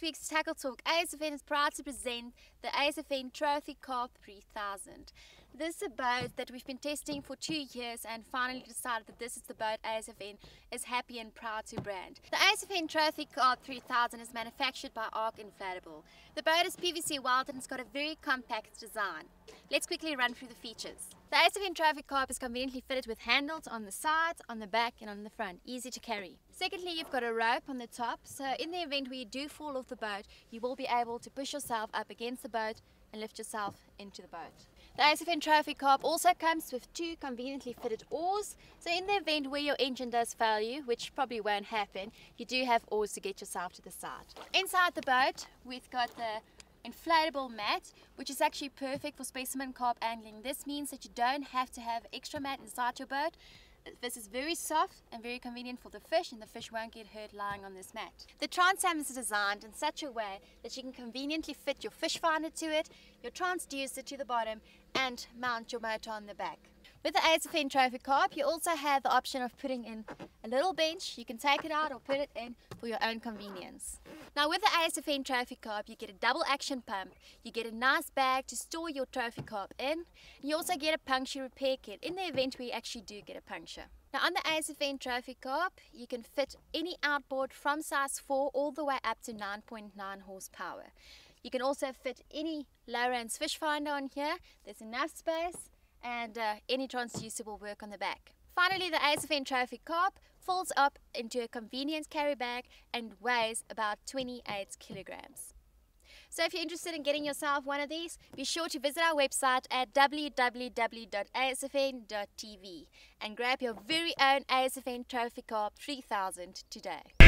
week's Tackle Talk, ASFN is proud to present the ASFN Trophy Carp 3000. This is a boat that we've been testing for two years and finally decided that this is the boat ASFN is happy and proud to brand. The ASFN Trophy Carp 3000 is manufactured by Ark Inflatable. The boat is PVC welded and it's got a very compact design. Let's quickly run through the features. The ASFN Trophy Carp is conveniently fitted with handles on the sides, on the back and on the front, easy to carry. Secondly, you've got a rope on the top, so in the event where you do fall off the boat, you will be able to push yourself up against the boat and lift yourself into the boat. The ASFN Trophy Carp also comes with two conveniently fitted oars, so in the event where your engine does fail you, which probably won't happen, you do have oars to get yourself to the side. Inside the boat, we've got the inflatable mat, which is actually perfect for specimen carp angling. This means that you don't have to have extra mat inside your boat. This is very soft and very convenient for the fish and the fish won't get hurt lying on this mat. The Transom is designed in such a way that you can conveniently fit your fish finder to it, your transducer to the bottom and mount your motor on the back. With the ASFN Trophy Carp, you also have the option of putting in a little bench. You can take it out or put it in for your own convenience. Now with the ASFN Trophy Carp, you get a double action pump. You get a nice bag to store your Trophy Carp in. You also get a puncture repair kit in the event you actually do get a puncture. Now on the ASFN Trophy Carp, you can fit any outboard from size 4 all the way up to 9.9 horsepower. You can also fit any Lowrance fish finder on here. There's enough space and uh, any transducer will work on the back. Finally, the ASFN Trophy Carp folds up into a convenience carry bag and weighs about 28 kilograms. So if you're interested in getting yourself one of these, be sure to visit our website at www.asfn.tv and grab your very own ASFN Trophy Carp 3000 today.